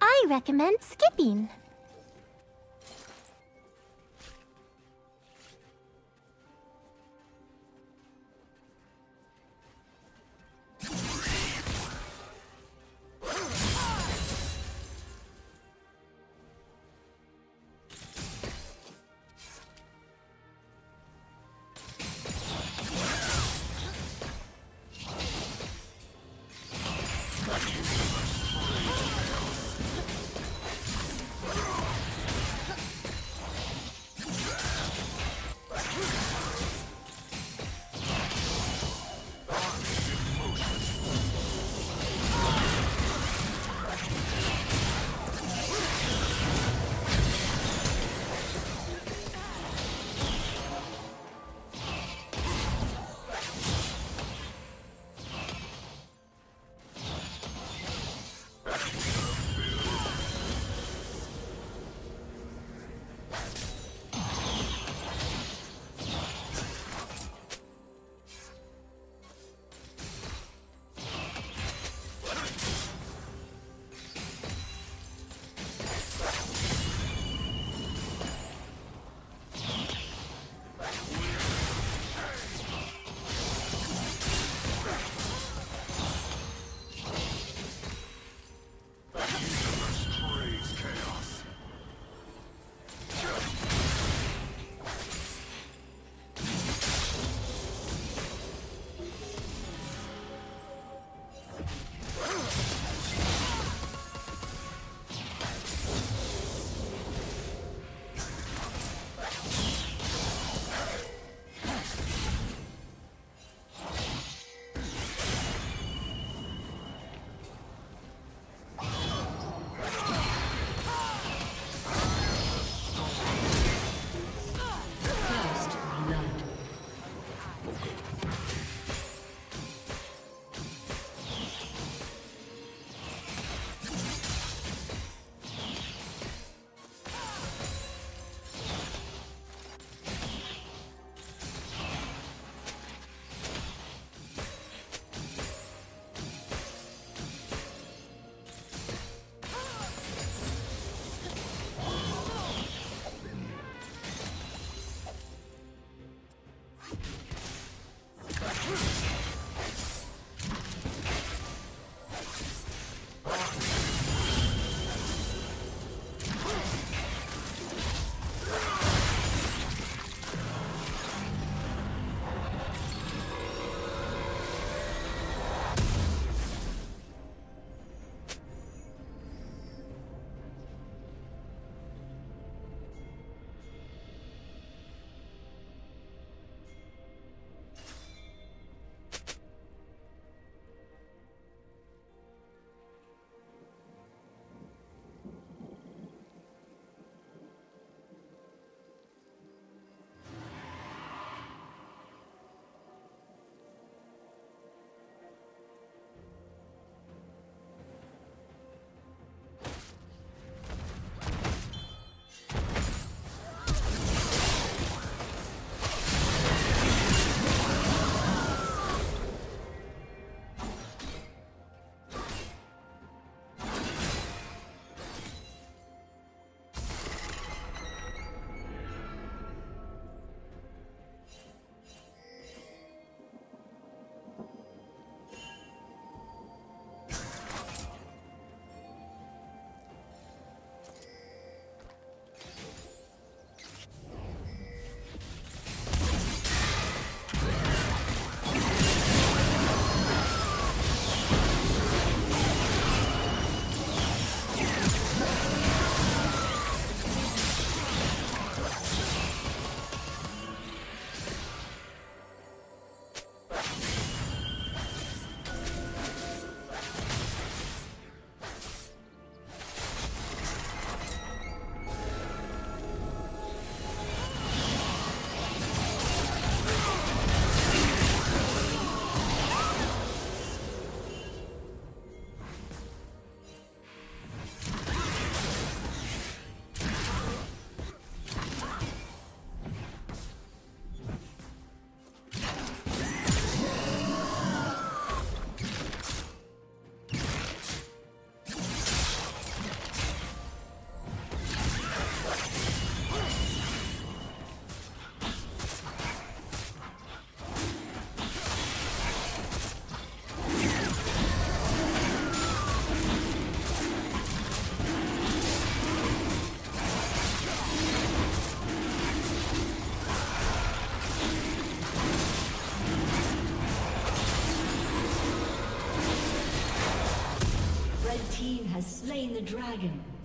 I recommend skipping. Slain the dragon.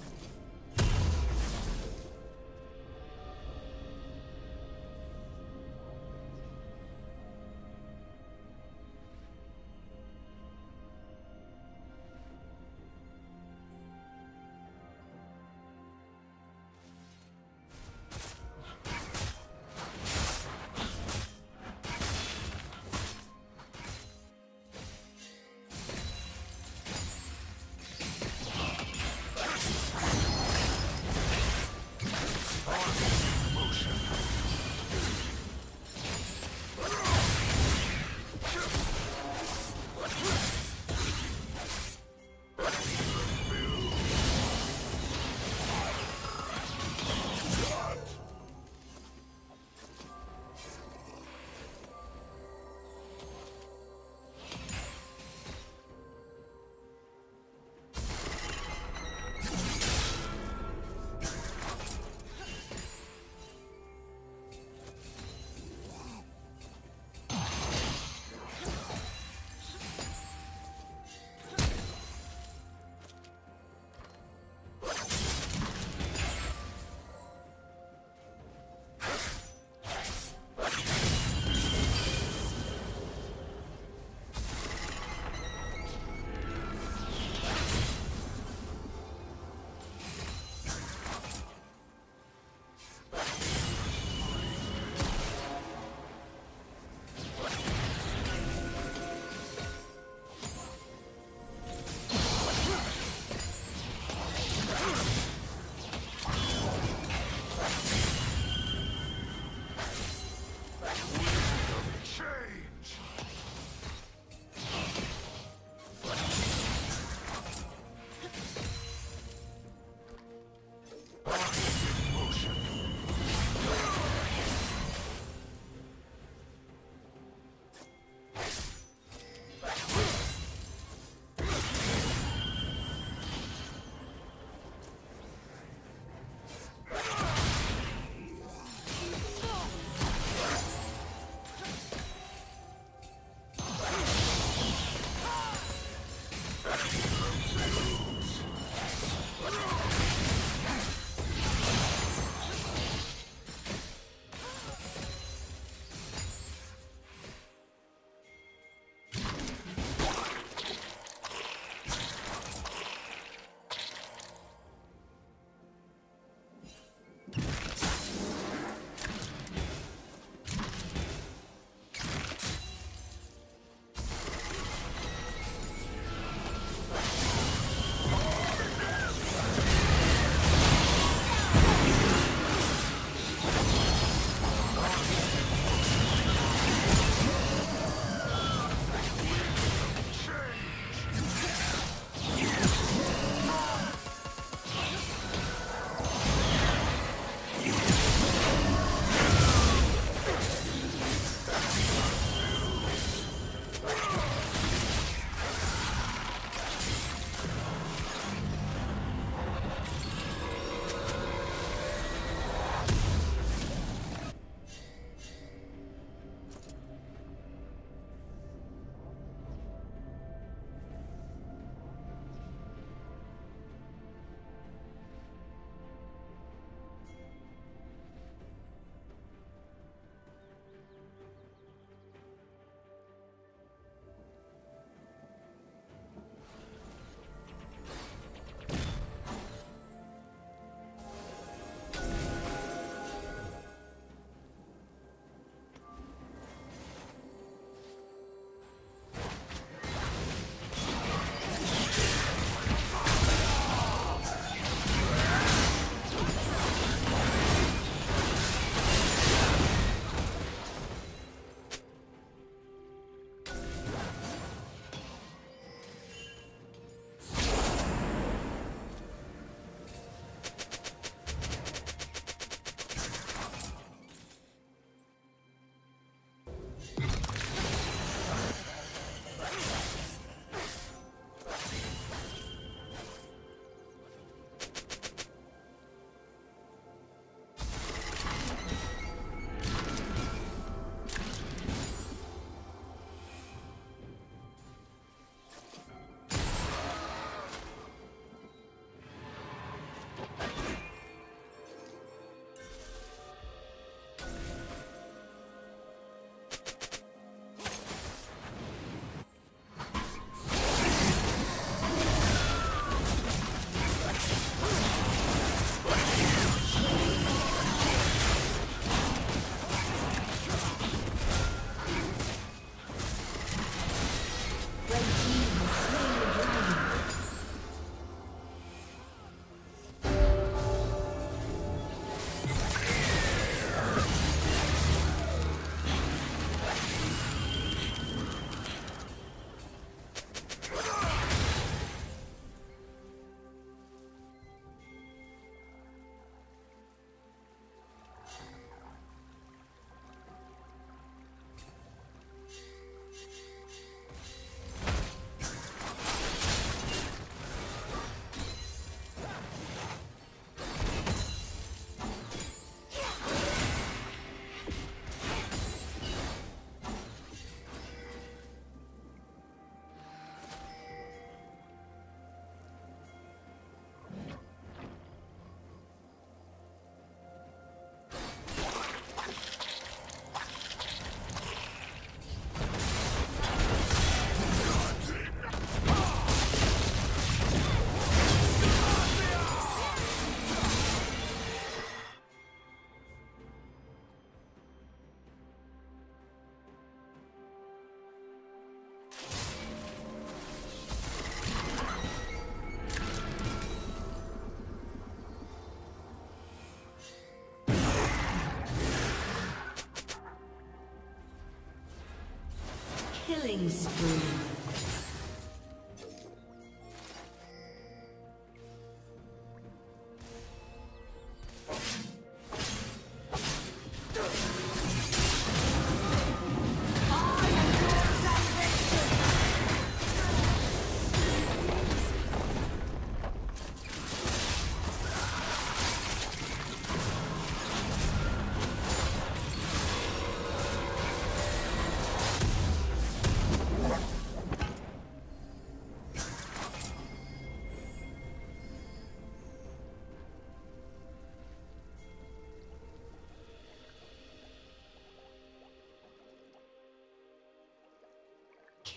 Killing spree.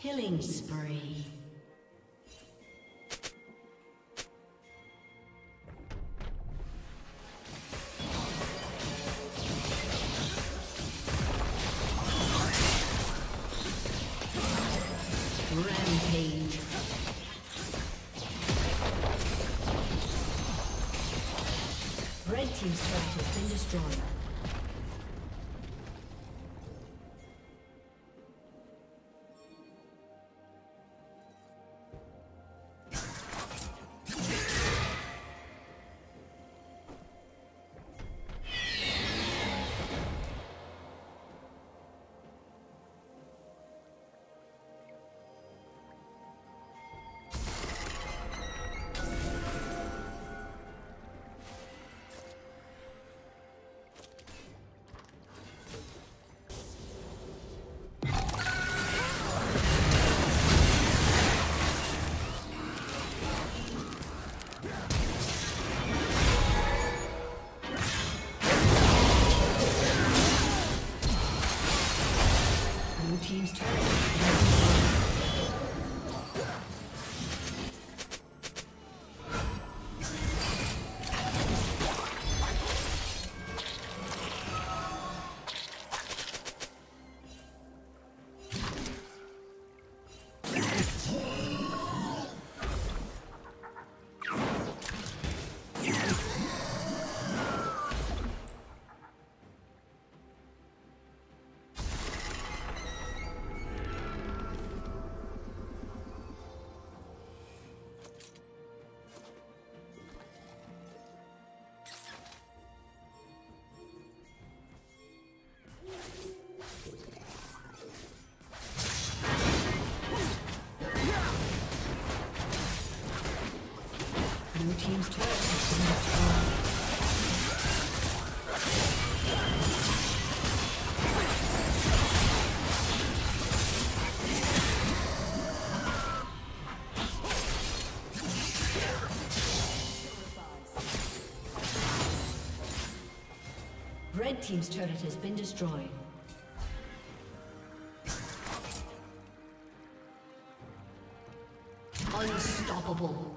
Killing spree. Team's turret. Red Team's turret has been destroyed. Unstoppable.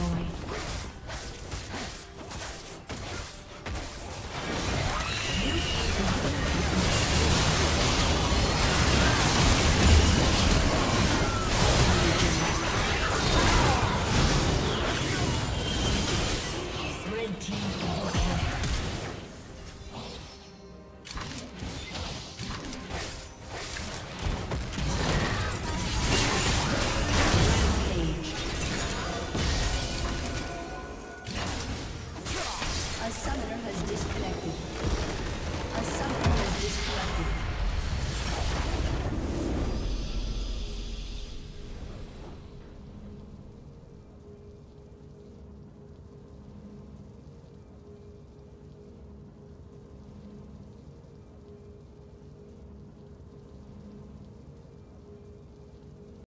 destroyed.